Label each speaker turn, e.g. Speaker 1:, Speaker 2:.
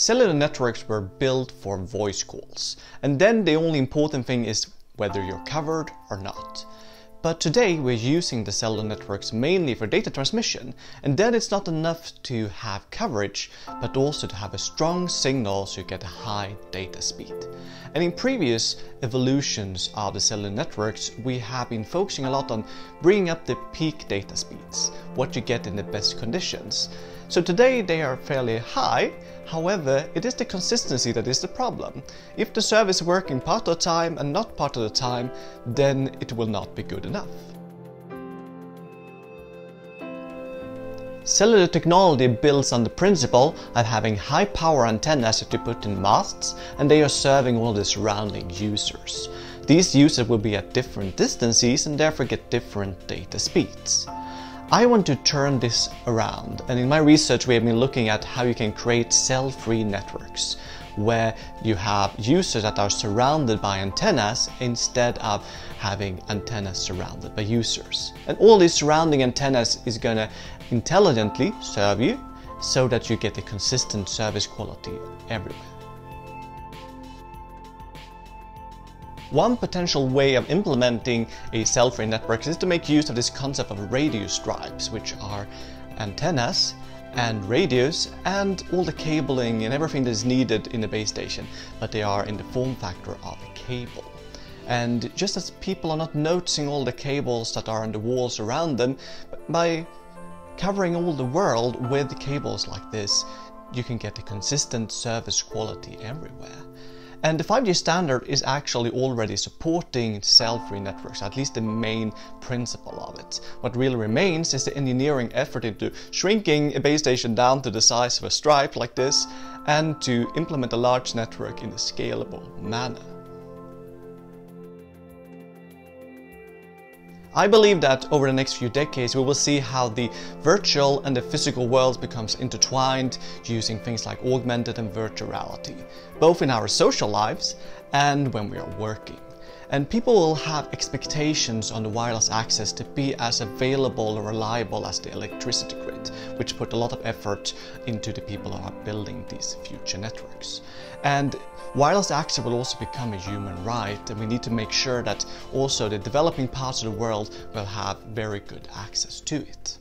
Speaker 1: Cellular networks were built for voice calls, and then the only important thing is whether you're covered or not. But today we're using the cellular networks mainly for data transmission, and then it's not enough to have coverage, but also to have a strong signal so you get a high data speed. And in previous evolutions of the cellular networks, we have been focusing a lot on bringing up the peak data speeds, what you get in the best conditions. So today they are fairly high, however it is the consistency that is the problem. If the service is working part of the time and not part of the time, then it will not be good enough. Cellular technology builds on the principle of having high power antennas you put in masts and they are serving all the surrounding users. These users will be at different distances and therefore get different data speeds. I want to turn this around and in my research we have been looking at how you can create cell-free networks where you have users that are surrounded by antennas instead of having antennas surrounded by users. And all these surrounding antennas is gonna intelligently serve you so that you get a consistent service quality everywhere. One potential way of implementing a cell-free network is to make use of this concept of radio stripes, which are antennas and radios and all the cabling and everything that is needed in the base station, but they are in the form factor of a cable. And just as people are not noticing all the cables that are on the walls around them, by covering all the world with cables like this, you can get a consistent service quality everywhere. And the 5G standard is actually already supporting cell-free networks, at least the main principle of it. What really remains is the engineering effort into shrinking a base station down to the size of a stripe like this and to implement a large network in a scalable manner. I believe that over the next few decades we will see how the virtual and the physical worlds becomes intertwined using things like augmented and virtual reality, both in our social lives and when we are working. And people will have expectations on the wireless access to be as available and reliable as the electricity grid, which put a lot of effort into the people who are building these future networks. And wireless access will also become a human right, and we need to make sure that also the developing parts of the world will have very good access to it.